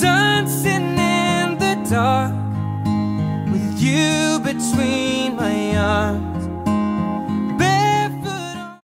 Dancing in the dark with you between